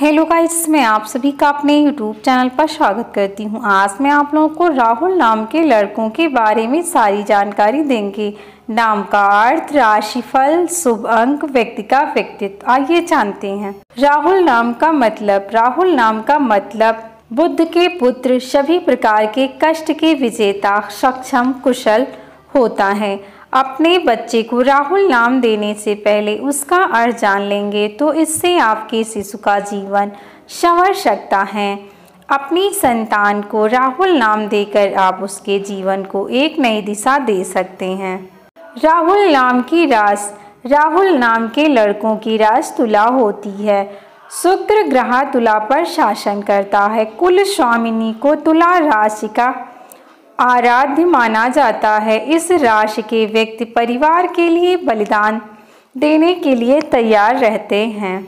Hello guys मैं आप सभी का अपने यूट्यूब चैनल पर स्वागत करती हूँ। आज मैं आप लोगों को राहुल नाम के लड़कों के बारे में सारी जानकारी देंगे। नाम का अर्थ, राशिफल, शुभ अंक, व्यक्ति का व्यक्तित्व। आइए जानते हैं। राहुल नाम का मतलब राहुल नाम का मतलब बुद्ध के पुत्र, सभी प्रकार के कष्ट के विजेता, सक्षम, कुशल होता है। अपने बच्चे को राहुल नाम देने से पहले उसका अर्थ जान लेंगे तो इससे आपके शिशु का जीवन संवर सकता है। अपनी संतान को राहुल नाम देकर आप उसके जीवन को एक नई दिशा दे सकते हैं। राहुल नाम की रास, राहुल नाम के लड़कों की रास तुला होती है। शुक्र ग्रह तुला पर शासन करता है। कुल स्वामिनी को तुला राशि का आराध्य माना जाता है इस राशि के व्यक्ति परिवार के लिए बलिदान देने के लिए तैयार रहते हैं।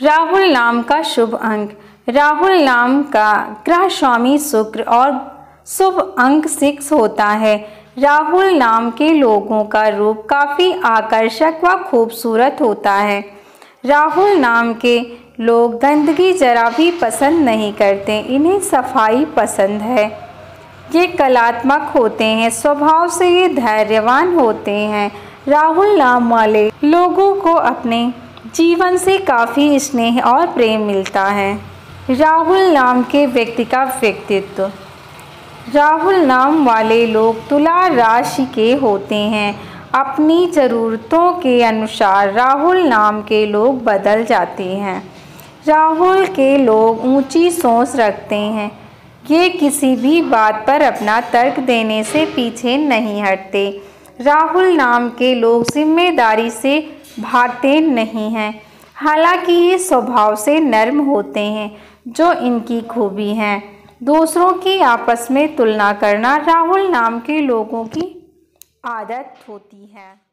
राहुल नाम का शुभ अंक। राहुल नाम का ग्रह स्वामी शुक्र और शुभ अंक सिक्स होता है। राहुल नाम के लोगों का रूप काफ़ी आकर्षक व खूबसूरत होता है। राहुल नाम के लोग गंदगी जरा भी पसंद नहीं करते, इन्हें सफ़ाई पसंद है। ये कलात्मक होते हैं, स्वभाव से ये धैर्यवान होते हैं। राहुल नाम वाले लोगों को अपने जीवन से काफ़ी स्नेह और प्रेम मिलता है। राहुल नाम के व्यक्ति का व्यक्तित्व। राहुल नाम वाले लोग तुला राशि के होते हैं। अपनी ज़रूरतों के अनुसार राहुल नाम के लोग बदल जाते हैं। राहुल के लोग ऊँची सोच रखते हैं। ये किसी भी बात पर अपना तर्क देने से पीछे नहीं हटते। राहुल नाम के लोग ज़िम्मेदारी से भागते नहीं हैं। हालाँकि ये स्वभाव से नर्म होते हैं, जो इनकी खूबी हैं। दूसरों की आपस में तुलना करना राहुल नाम के लोगों की आदत होती है।